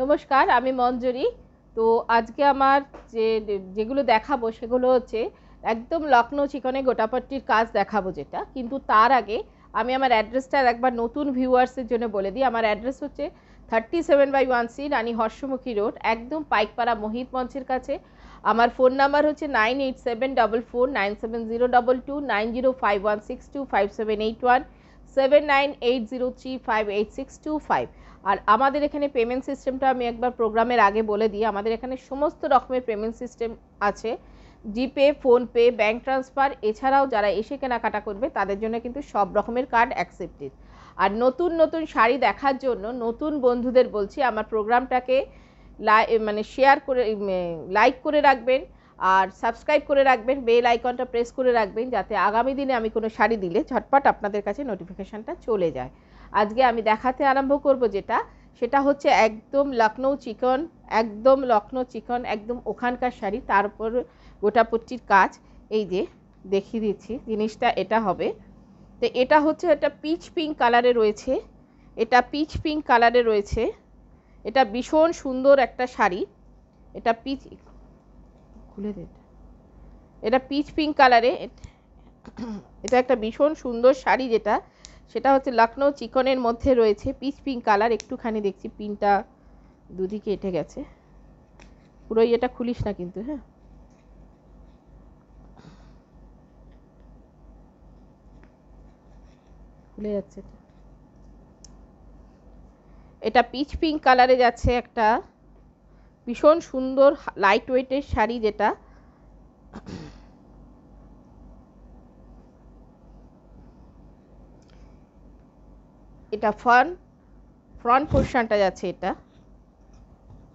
নমস্কার, আমি মঞ্জুরি। তো আজকে আমার যে, যেগুলো দেখাবো সেগুলো হচ্ছে একদম লখনৌ চিকনে গোটাপট্টির কাজ দেখাবো যেটা। কিন্তু তার আগে আমি আমার অ্যাড্রেসটা একবার নতুন ভিউয়ার্সের জন্য বলে দিই। আমার অ্যাড্রেস হচ্ছে thirty seven by one C, Rani Harshamukhi road, একদম পাইকপাড়া মোহিত মঞ্চের কাছে। আমার ফোন নাম্বার হচ্ছে nine eight seven double four, nine seven zero double two, nine zero five one six two, five seven eight one. Seven nine eight zero three five eight six two five আর আমাদের এখানে payment সিস্টেমটা আমি একবার প্রোগ্রামের আগে বলে দিই। আমাদের এখানে সমস্ত রকমের পেমেন্ট সিস্টেম আছে। জিপে ফোনপে ব্যাঙ্ক ট্রান্সফার এছাড়াও যারা এসে কেনাকাটা করবে, তাদের জন্য কিন্তু সব রকমের কার্ড অ্যাকসেপ্টেড আর নতুন নতুন শাড়ি দেখার জন্য নতুন বন্ধুদের বলছি, আমার প্রোগ্রামটাকে লাই মানে শেয়ার করে লাইক করে রাখবেন। আর সাবস্ক্রাইব করে রাখবেন বেল আইকনটা প্রেস করে রাখবেন যাতে আগামী দিনে আমি কোনো শাড়ি দিলে ঝটপট আপনাদের কাছে নোটিফিকেশানটা চলে যায়। আজকে আমি দেখাতে আরম্ভ করব যেটা, সেটা হচ্ছে একদম লখনৌ চিকন, একদম লখনৌ চিকন, একদম ওখানকার শাড়ি, তার উপর গোটাপট্টির কাজ। এই যে দেখিয়ে দিচ্ছি জিনিসটা, এটা হবে। তো এটা হচ্ছে একটা পিচ পিঙ্ক কালারে রয়েছে। এটা পিচ পিঙ্ক কালারে রয়েছে। এটা ভীষণ সুন্দর একটা শাড়ি। এটা পিচ খুলে দে এটা। পিচ পিঙ্ক কালারে এটা একটা ভীষণ সুন্দর শাড়ি যেটা। সেটা হচ্ছে লখনৌ চিকনের মধ্যে রয়েছে পিচ পিঙ্ক কালার একটুখানি দেখছি পিনটা দুদিকে এঁটে গেছে। পুরোই এটা খুলিস না কিন্তু হ্যাঁ। খুলে যাচ্ছে এটা। পিচ পিঙ্ক কালারে যাচ্ছে একটা। ভীষণ সুন্দর লাইট ওয়েটের শাড়ি যেটা। এটা ফ্রন্ট ফ্রন্ট পোর্শনটা যাচ্ছে এটা।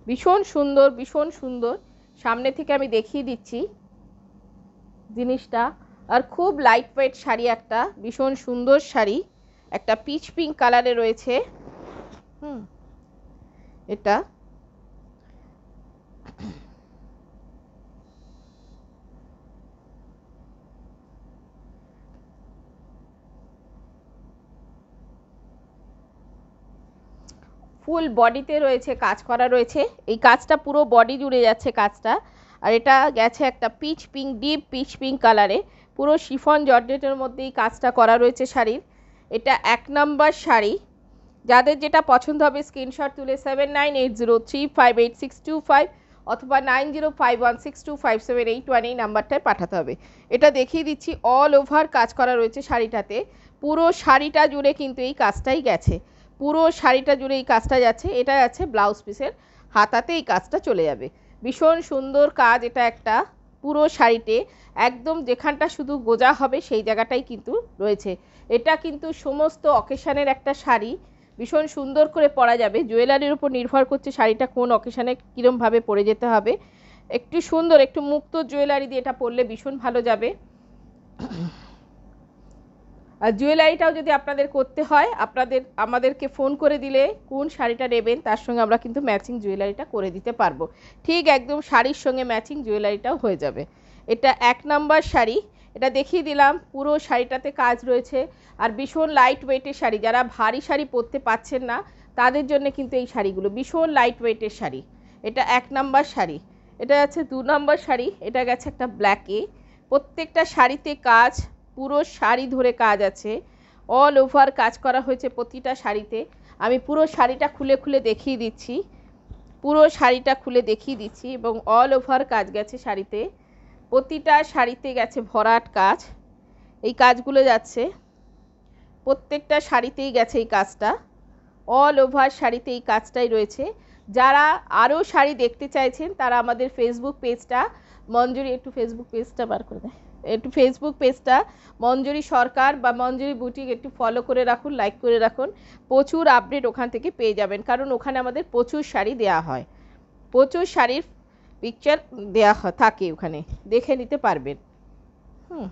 ভীষণ সুন্দর ভীষণ সুন্দর। সামনে থেকে আমি দেখিয়ে দিচ্ছি জিনিসটা। আর খুব লাইট ওয়েট শাড়ি একটা, ভীষণ সুন্দর শাড়ি। একটা পিচ পিঙ্ক কালারে রয়েছে। হুম, এটা। ফুল বডিতে রয়েছে, কাজ করা রয়েছে। এই কাজটা পুরো বডি জুড়ে যাচ্ছে কাজটা। আর এটা গেছে একটা peach pink deep peach pink কালারে পুরো শিফন জর্জেটের মধ্যে এই কাজটা করা রয়েছে শাড়ির। এটা এক নম্বর শাড়ি। যাদের যেটা পছন্দ হবে স্ক্রিনশট তুলে seven nine eight zero three five eight six two five অথবা nine zero five one six two five seven eight one এই নাম্বারটায় পাঠাতে হবে। এটা দেখিয়ে দিচ্ছি অল ওভার কাজ করা রয়েছে শাড়িটাতে। পুরো শাড়িটা জুড়ে কিন্তু এই কাজটাই গেছে। পুরো শাড়িটা জুড়ে এই কাজটা যাচ্ছে এটা যাচ্ছে ব্লাউজ পিসের হাতাতে এই কাজটা চলে যাবে। ভীষণ সুন্দর কাজ এটা একটা পুরো শাড়িতে, একদম যেখানটা শুধু গোজা হবে সেই জায়গাটাই কিন্তু রয়েছে। এটা কিন্তু সমস্ত অকেশানের একটা শাড়ি, ভীষণ সুন্দর করে পরা যাবে। জুয়েলারির উপর নির্ভর করছে শাড়িটা কোন অকেশানে কীরমভাবে পরে যেতে হবে। একটু সুন্দর, একটু মুক্ত জুয়েলারি দিয়ে এটা পরলে ভীষণ ভালো যাবে। আর জুয়েলারিটাও যদি আপনাদের করতে হয়, আপনাদের, আমাদেরকে ফোন করে দিলে কোন শাড়িটা নেবেন, তার সঙ্গে আমরা কিন্তু ম্যাচিং জুয়েলারিটা করে দিতে পারব। ঠিক একদম শাড়ির সঙ্গে ম্যাচিং জুয়েলারিটাও হয়ে যাবে। এটা এক নাম্বার শাড়ি। এটা দেখিয়ে দিলাম, পুরো শাড়িটাতে কাজ রয়েছে। আর ভীষণ লাইট ওয়েটের শাড়ি, যারা ভারী শাড়ি পরতে পাচ্ছেন না, তাদের জন্য কিন্তু এই শাড়িগুলো ভীষণ লাইট ওয়েটের শাড়ি। এটা এক নাম্বার শাড়ি। এটা আছে দু নম্বর শাড়ি। এটা গেছে একটা ব্ল্যাকে প্রত্যেকটা শাড়িতে কাজ পুরো শাড়ি ধরে কাজ আছে। অল ওভার কাজ করা হয়েছে প্রতিটা শাড়িতে। আমি পুরো শাড়িটা খুলে খুলে দেখিয়ে দিচ্ছি। পুরো শাড়িটা খুলে দেখিয়ে দিচ্ছি এবং অল ওভার কাজ গেছে শাড়িতে। প্রতিটা শাড়িতে গেছে ভরাট কাজ। এই কাজগুলো যাচ্ছে। প্রত্যেকটা শাড়িতেই গেছে এই কাজটা। অল ওভার শাড়িতে এই কাজটাই রয়েছে। যারা আরও শাড়ি দেখতে চাইছেন, তারা আমাদের ফেসবুক পেজটা মঞ্জুরি একটু ফেসবুক পেজটা বার করে দেয়। একটু ফেসবুক পেজটা মঞ্জুরি সরকার বা মঞ্জুরি বুটিক একটু ফলো করে রাখুন লাইক করে রাখুন। প্রচুর আপডেট ওখান থেকে পেয়ে যাবেন, কারণ ওখানে আমাদের প্রচুর শাড়ি দেয়া হয়। প্রচুর শাড়ির পিকচার দেওয়া থাকে ওখানে, দেখে নিতে পারবেন। হুম।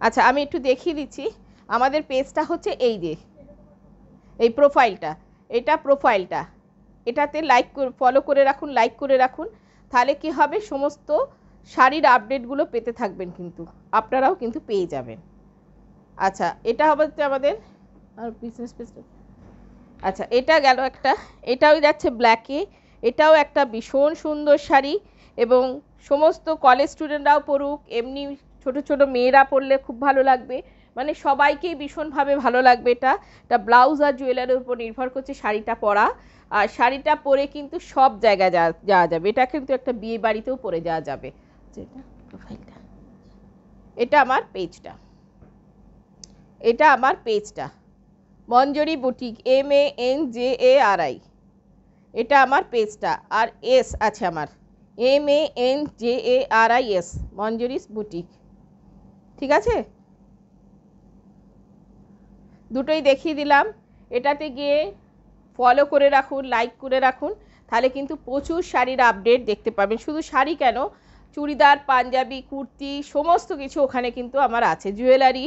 আচ্ছা আমি একটু দেখিয়ে দিচ্ছি। আমাদের পেজটা হচ্ছে এই যে, এই প্রোফাইলটা এটা প্রোফাইলটা এটাতে লাইক ফলো করে রাখুন লাইক করে রাখুন। তাহলে কি হবে? সমস্ত শাড়ির আপডেটগুলো পেতে থাকবেন কিন্তু। আপনারাও কিন্তু পেয়ে যাবেন। আচ্ছা এটা হবে হচ্ছে আমাদের আর বিজনেস আচ্ছা এটা গেল একটা, এটাও যাচ্ছে ব্ল্যাকে এটাও একটা ভীষণ সুন্দর শাড়ি এবং সমস্ত কলেজ স্টুডেন্টরাও পরুক, এমনি ছোট ছোট মেয়েরা পরলে খুব ভালো লাগবে। মানে সবাইকেই ভীষণভাবে ভালো লাগবে এটা। এটা ব্লাউজ আর জুয়েলারির উপর নির্ভর করছে শাড়িটা পরা। আর শাড়িটা পরে কিন্তু সব জায়গায় যাওয়া যাবে। এটা কিন্তু একটা বিয়ে বাড়িতেও পরে যাওয়া যাবে। যেটা প্রোফাইলটা এটা আমার পেজটা এটা আমার পেজটা Manjari boutique M A N J A R I এটা আমার পেজটা আর এস আছে আমার। M A N J A R I S Manjuri's boutique. ঠিক আছে? দুটোই দেখিয়ে দিলাম। এটাতে গিয়ে ফলো করে রাখুন লাইক করে রাখুন। তাহলে কিন্তু প্রচুর শাড়ির আপডেট দেখতে পাবেন। শুধু শাড়ি কেন? চুড়িদার, পাঞ্জাবি, কুর্তি, সমস্ত কিছু ওখানে কিন্তু আমার আছে। জুয়েলারি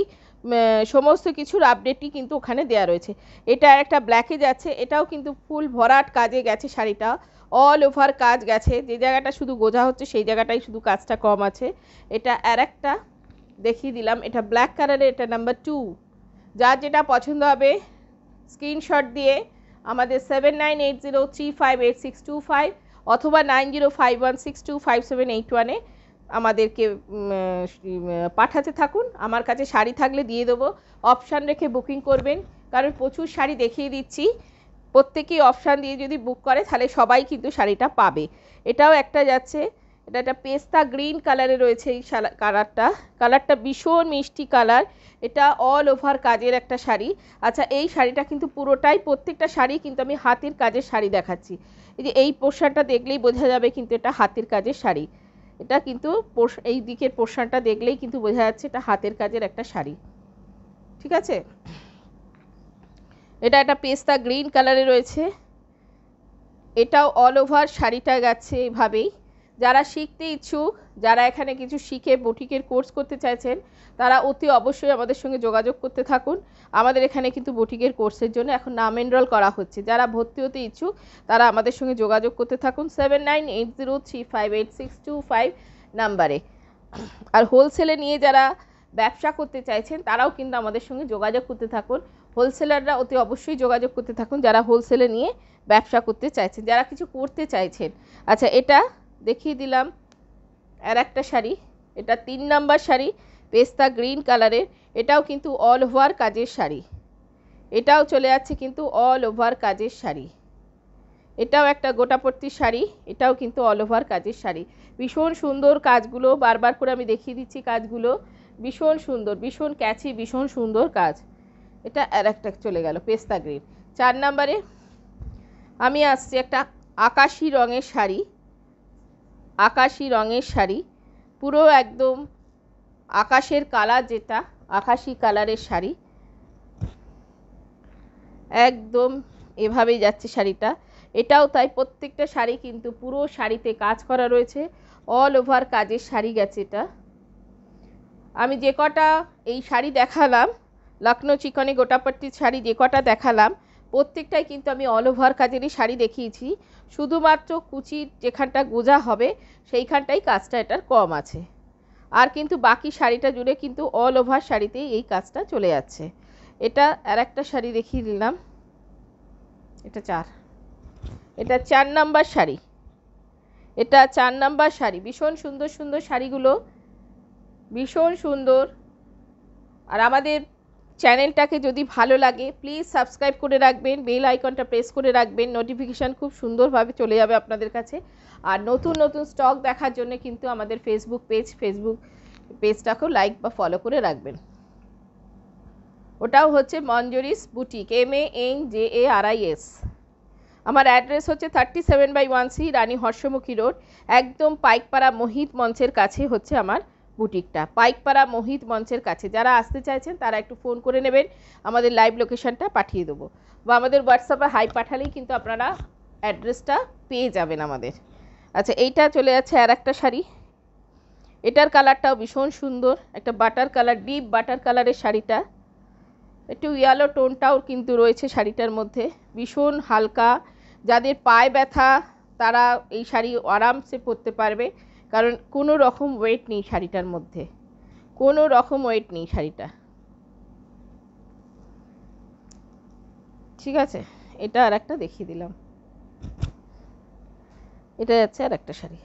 সমস্ত কিছুর আপডেটই কিন্তু ওখানে দেওয়া রয়েছে। এটা একটা ব্ল্যাকে যাচ্ছে, এটাও কিন্তু ফুল ভরাট কাজে গেছে শাড়িটা। অল ওভার কাজ গেছে, যে জায়গাটা শুধু গোজা হচ্ছে, সেই জায়গাটাই শুধু কাজটা কম আছে। এটা আর একটা দেখিয়ে দিলাম, এটা ব্ল্যাক কালারের এটা নাম্বার টু যার যেটা পছন্দ হবে স্ক্রিনশট দিয়ে আমাদের seven nine eight zero three five eight six two five অথবা nine zero five one six two five seven eight ওয়ানে আমাদেরকে পাঠাতে থাকুন। আমার কাছে শাড়ি থাকলে দিয়ে দেবো। অপশান রেখে বুকিং করবেন। কারণ প্রচুর শাড়ি দেখিয়ে দিচ্ছি। প্রত্যেকেই অপশান দিয়ে যদি বুক করে, তাহলে সবাই কিন্তু শাড়িটা পাবে। এটাও একটা যাচ্ছে। এটা একটা পেস্তা গ্রিন কালারে রয়েছে এই কালারটা। কালারটা ভীষণ মিষ্টি কালার। এটা অল ওভার কাজের একটা শাড়ি। আচ্ছা এই শাড়িটা কিন্তু পুরোটাই প্রত্যেকটা শাড়ি কিন্তু আমি হাতের কাজের শাড়ি দেখাচ্ছি। এই যে এই পোর্শনটা দেখলেই বোঝা যাবে কিন্তু এটা হাতের কাজের শাড়ি। এটা কিন্তু এই দিকের পোর্শনটা দেখলেই কিন্তু বোঝা যাচ্ছে এটা হাতের কাজের একটা শাড়ি। ঠিক আছে? এটা একটা পেস্তা গ্রিন কালারে রয়েছে। এটাও অল ওভার শাড়িটা গেছে এইভাবেই। যারা শিখতে ইচ্ছুক, যারা এখানে কিছু শিখে বুটিকের কোর্স করতে চাইছেন, তারা অতি অবশ্যই আমাদের সঙ্গে যোগাযোগ করতে থাকুন। আমাদের এখানে কিন্তু বুটিকের কোর্সের জন্য এখন নাম এনরোল করা হচ্ছে। যারা ভর্তি হতে ইচ্ছুক, তারা আমাদের সঙ্গে যোগাযোগ করতে থাকুন seven nine eight zero three five eight six two five নাম্বারে। আর হোলসেলে নিয়ে যারা ব্যবসা করতে চাইছেন, তারাও কিন্তু আমাদের সঙ্গে যোগাযোগ করতে থাকুন। হোলসেলাররা অতি অবশ্যই যোগাযোগ করতে থাকুন যারা হোলসেলে নিয়ে ব্যবসা করতে চাইছেন, যারা কিছু করতে চাইছেন। আচ্ছা এটা দেখিয়ে দিলাম। আর একটা শাড়ি, এটা তিন নাম্বার শাড়ি, পেস্তা গ্রিন কালারের। এটাও কিন্তু অল ওভার কাজের শাড়ি। এটাও চলে যাচ্ছে কিন্তু অল ওভার কাজের শাড়ি। এটাও একটা গোটাপট্টি শাড়ি, এটাও কিন্তু অল ওভার কাজের শাড়ি। ভীষণ সুন্দর কাজগুলো, বারবার করে আমি দেখিয়ে দিচ্ছি কাজগুলো। ভীষণ সুন্দর, ভীষণ ক্যাচি ভীষণ সুন্দর কাজ। এটা আর একটা চলে গেল, পেস্তা গ্রিন। চার নাম্বারে আমি আসছি একটা আকাশি রঙের শাড়ি। আকাশি রঙের শাড়ি। পুরো একদম আকাশের কালার যেটা, আকাশি কালারের শাড়ি। একদম এভাবেই যাচ্ছে শাড়িটা। এটাও তাই প্রত্যেকটা শাড়ি কিন্তু পুরো শাড়িতে কাজ করা রয়েছে। অল ওভার কাজের শাড়ি গেছে এটা। আমি যে কটা এই শাড়ি দেখালাম, লখনৌ চিকনে গোটাপট্টির শাড়ি যে কটা দেখালাম প্রত্যেকটাই কিন্তু আমি অল ওভার কাজেরই শাড়ি দেখিয়েছি। শুধুমাত্র কুচির যেখানটা গোজা হবে, সেইখানটাই কাজটা এটার কম আছে। আর কিন্তু বাকি শাড়িটা জুড়ে কিন্তু অল ওভার শাড়িতেই এই কাজটা চলে যাচ্ছে। এটা আর একটা শাড়ি দেখিয়ে দিলাম। এটা চার। এটা চার নাম্বার শাড়ি। এটা চার নাম্বার শাড়ি। ভীষণ সুন্দর সুন্দর শাড়িগুলো। ভীষণ সুন্দর। আর আমাদের চ্যানেলটাকে যদি ভালো লাগে প্লিজ সাবস্ক্রাইব করে রাখবেন বেল আইকনটা প্রেস করে রাখবেন নোটিফিকেশান খুব সুন্দরভাবে চলে যাবে আপনাদের কাছে। আর নতুন নতুন স্টক দেখার জন্য কিন্তু আমাদের ফেসবুক পেজ ফেসবুক পেজটাকেও লাইক বা ফলো করে রাখবেন। ওটাও হচ্ছে Manjuri's boutique M A N J A R I S আমার অ্যাড্রেস হচ্ছে thirty seven by one C Rani Harshamukhi road একদম পাইকপাড়া মোহিত মঞ্চের কাছে হচ্ছে আমার বুটিকটা। পাইকপাড়া মোহিত মঞ্চের কাছে। যারা আসতে চাইছেন, তারা একটু ফোন করে নেবেন। আমাদের লাইভ লোকেশনটা পাঠিয়ে দেবো। বা আমাদের হোয়াটসঅ্যাপে হাই পাঠালেই কিন্তু আপনারা অ্যাড্রেসটা পেয়ে যাবেন আমাদের। আচ্ছা এইটা চলে যাচ্ছে আর একটা শাড়ি। এটার কালারটাও ভীষণ সুন্দর। একটা বাটার কালার, ডিপ বাটার কালারের শাড়িটা। একটু ইয়েলো টোনটাও কিন্তু রয়েছে শাড়িটার মধ্যে। ভীষণ হালকা। যাদের পায়ে ব্যথা, তারা এই শাড়ি আরামসে পরতে পারবে। কারণ কোনো রকম ওয়েট নেই শাড়িটার মধ্যে। কোনো রকম ওয়েট নেই শাড়িটা। ঠিক আছে, এটা আর একটা দেখিয়ে দিলাম। এটা যাচ্ছে আর একটা শাড়ি।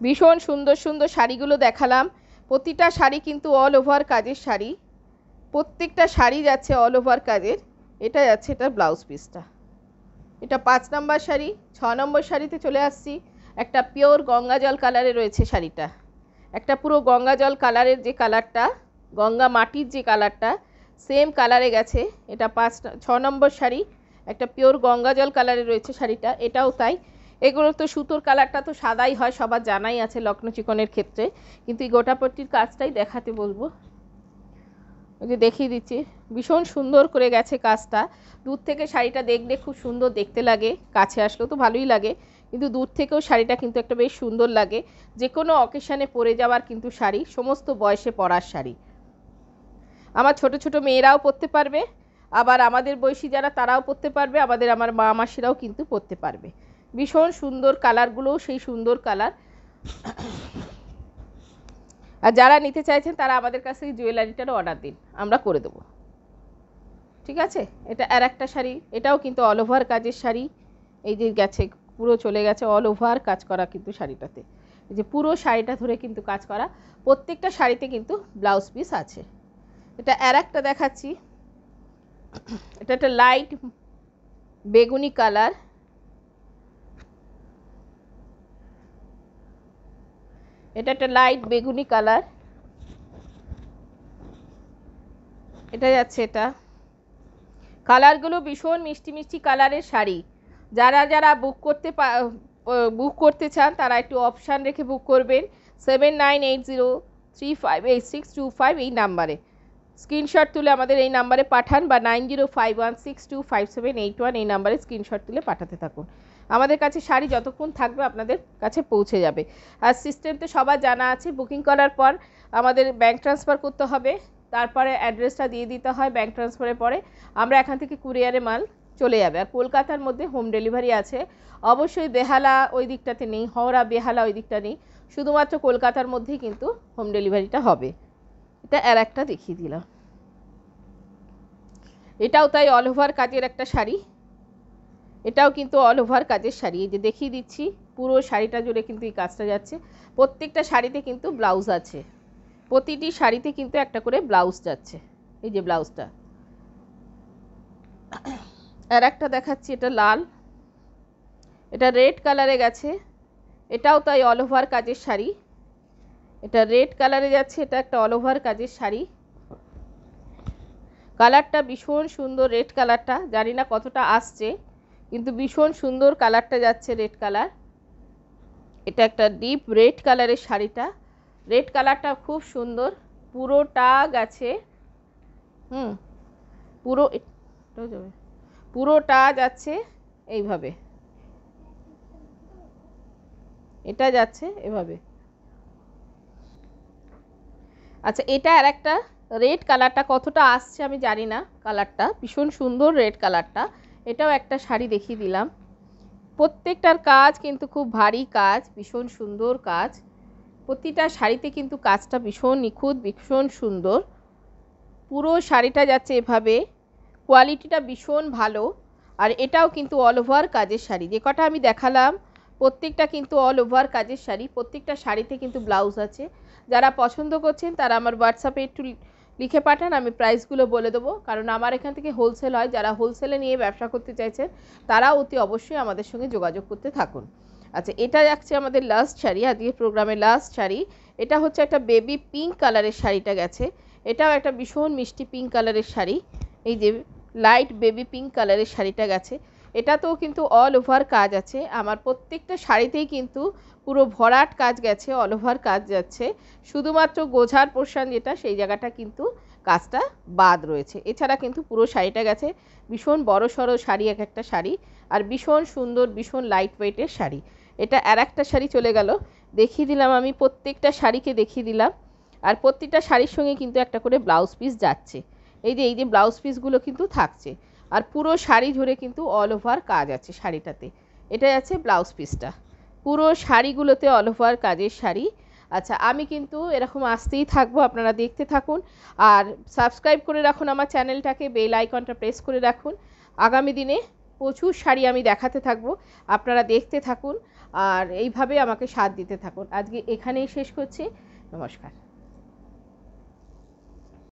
ভীষণ সুন্দর সুন্দর শাড়িগুলো দেখালাম। প্রতিটা শাড়ি কিন্তু অল ওভার কাজের শাড়ি। প্রত্যেকটা শাড়ি যাচ্ছে অল ওভার কাজের। এটা যাচ্ছে, এটা ব্লাউজ পিসটা এটা পাঁচ নম্বর শাড়ি, ছ নম্বর শাড়িতে চলে আসছি। একটা পিওর গঙ্গা জল কালারে রয়েছে শাড়িটা। একটা পুরো গঙ্গা জল কালারের যে কালারটা গঙ্গা মাটির যে কালারটা সেম কালারে গেছে। এটা পাঁচ, ছ নম্বর শাড়ি। একটা পিওর গঙ্গা জল কালারে রয়েছে শাড়িটা, এটাও তাই। এগুলো তো সুতোর কালারটা তো সাদাই হয়, সবার জানাই আছে লক্ষ্ণ চিকনের ক্ষেত্রে। কিন্তু এই গোটাপট্টির কাজটাই দেখাতে বলব। ওই যে দেখিয়ে দিচ্ছি, ভীষণ সুন্দর করে গেছে কাজটা। দূর থেকে শাড়িটা দেখলে খুব সুন্দর দেখতে লাগে, কাছে আসলেও তো ভালোই লাগে। কিন্তু দূর থেকেও শাড়িটা কিন্তু একটা বেশ সুন্দর লাগে। যে কোনো অকেশানে পরে যাওয়ার কিন্তু শাড়ি, সমস্ত বয়সে পরার শাড়ি। আমার ছোট ছোট মেয়েরাও পরতে পারবে, আবার আমাদের বয়সী যারা তারাও পরতে পারবে, আমাদের আমার মা মাসিরাও কিন্তু পরতে পারবে। ভীষণ সুন্দর কালারগুলোও সেই সুন্দর কালার আর যারা নিতে চাইছেন, তারা আমাদের কাছ জুয়েলারিটারও অর্ডার দিন, আমরা করে দেবো। ঠিক আছে? এটা আর একটা শাড়ি, এটাও কিন্তু অল ওভার কাজের শাড়ি, এই যে গেছে পুরো চলে গেছে অল ওভার কাজ করা কিন্তু শাড়িটাতে। যে পুরো শাড়িটা ধরে কিন্তু কাজ করা, প্রত্যেকটা শাড়িতে কিন্তু ব্লাউজ পিস আছে। এটা আর একটা দেখাচ্ছি। এটা একটা লাইট বেগুনি কালার এটা একটা লাইট বেগুনি কালার এটা যাচ্ছে এটা। কালারগুলো ভীষণ মিষ্টি মিষ্টি কালারের শাড়ি। যারা যারা বুক করতে বুক করতে চান, তারা একটু অপশান রেখে বুক করবেন। Seven nine eight zero three five eight six two five এই নাম্বারে স্ক্রিনশট তুলে আমাদের এই নাম্বারে পাঠান বা nine zero five one six two five seven eight one এই নাম্বারে স্ক্রিনশট তুলে পাঠাতে থাকুন। আমাদের কাছে শাড়ি যতক্ষণ থাকবে আপনাদের কাছে পৌঁছে যাবে। আর সিস্টেম তো সবার জানা আছে বুকিং করার পর আমাদের ব্যাঙ্ক ট্রান্সফার করতে হবে। তারপরে অ্যাড্রেসটা দিয়ে দিতে হয় ব্যাঙ্ক ট্রান্সফারের পরে। আমরা এখান থেকে কুরিয়ারে মাল চলে যাবে। আর কলকাতার মধ্যে হোম ডেলিভারি আছে। অবশ্যই বেহালা ওই দিকটাতে নেই, হাওড়া, বেহালা ওই দিকটা নেই। শুধুমাত্র কলকাতার মধ্যেই কিন্তু হোম ডেলিভারিটা হবে। এটা আর একটা দেখিয়ে দিলাম। এটাও তাই অল ওভার কাজের একটা শাড়ি। এটাও কিন্তু অল ওভার কাজের শাড়ি। এই যে দেখিয়ে দিচ্ছি, পুরো শাড়িটা জুড়ে কিন্তু এই কাজটা যাচ্ছে। প্রত্যেকটা শাড়িতে কিন্তু ব্লাউজ আছে। প্রতিটি শাড়িতে কিন্তু একটা করে ব্লাউজ যাচ্ছে। এই যে ব্লাউজটা আর একটা দেখাচ্ছি, এটা লাল। এটা রেড কালারে গেছে। এটাও তাই অল ওভার কাজের শাড়ি। এটা রেড কালারে যাচ্ছে, এটা একটা অল ওভার কাজের শাড়ি। কালারটা ভীষণ সুন্দর রেড কালারটা। জানি না কতটা আসছে, কিন্তু ভীষণ সুন্দর কালারটা যাচ্ছে রেড কালার। এটা একটা ডিপ রেড কালারের শাড়িটা। রেড কালারটা খুব সুন্দর। পুরোটা গেছে। হুম, পুরো যাবে। পুরোটা যাচ্ছে এইভাবে। এটা যাচ্ছে এভাবে। আচ্ছা এটা আর একটা রেড কালারটা কতটা আসছে আমি জানি না কালারটা, ভীষণ সুন্দর রেড কালারটা। এটাও একটা শাড়ি দেখিয়ে দিলাম। প্রত্যেকটার কাজ কিন্তু খুব ভারী কাজ, ভীষণ সুন্দর কাজ। প্রতিটা শাড়িতে কিন্তু কাজটা ভীষণ নিখুঁত, ভীষণ সুন্দর। পুরো শাড়িটা যাচ্ছে এভাবে। কোয়ালিটিটা ভীষণ ভালো, আর এটাও কিন্তু অল ওভার কাজের শাড়ি। যে কটা আমি দেখালাম, প্রত্যেকটা কিন্তু অল ওভার কাজের শাড়ি, প্রত্যেকটা শাড়িতে কিন্তু ব্লাউজ আছে। যারা পছন্দ করছেন, তারা আমার হোয়াটসঅ্যাপে একটু লিখে পাঠান, আমি প্রাইসগুলো বলে দেবো। কারণ আমার এখান থেকে হোলসেল হয়, যারা হোলসেলে নিয়ে ব্যবসা করতে চাইছেন তারা অতি অবশ্যই আমাদের সঙ্গে যোগাযোগ করতে থাকুন। আচ্ছা এটা যাচ্ছে আমাদের লাস্ট শাড়ি আজকে প্রোগ্রামের লাস্ট শাড়ি। এটা হচ্ছে একটা বেবি পিঙ্ক কালারের শাড়িটা গেছে। এটাও একটা ভীষণ মিষ্টি পিঙ্ক কালারের শাড়ি। এই যে লাইট বেবি পিঙ্ক কালারের শাড়িটা গেছে, এটাতেও কিন্তু অল ওভার কাজ আছে। আমার প্রত্যেকটা শাড়িতেই কিন্তু পুরো ভরাট কাজ গেছে অল ওভার কাজ যাচ্ছে। শুধুমাত্র গোঝার পোর্শান যেটা, সেই জায়গাটা কিন্তু কাজটা বাদ রয়েছে। এছাড়া কিন্তু পুরো শাড়িটা গেছে, ভীষণ বড় সড়ো শাড়ি, এক একটা শাড়ি, আর ভীষণ সুন্দর, ভীষণ লাইট ওয়েটের শাড়ি। এটা আর একটা শাড়ি চলে গেল, দেখিয়ে দিলাম আমি, প্রত্যেকটা শাড়িকে দেখিয়ে দিলাম। আর প্রত্যেকটা শাড়ির সঙ্গে কিন্তু একটা করে ব্লাউজ পিস যাচ্ছে। এই যে এই যে ব্লাউজ পিসগুলো কিন্তু থাকছে। আর পুরো শাড়ি ধরে কিন্তু অল ওভার কাজ আছে শাড়িটাতে। এটাই আছে ব্লাউজ পিসটা পুরো শাড়িগুলোতে অল ওভার কাজের শাড়ি। আচ্ছা আমি কিন্তু এরকম আসতেই থাকব, আপনারা দেখতে থাকুন। আর সাবস্ক্রাইব করে রাখুন আমার চ্যানেলটাকে বেল আইকনটা প্রেস করে রাখুন। আগামী দিনে প্রচুর শাড়ি আমি দেখাতে থাকব, আপনারা দেখতে থাকুন। আর এইভাবে আমাকে সাথ দিতে থাকুন। আজকে এখানেই শেষ করছি। নমস্কার।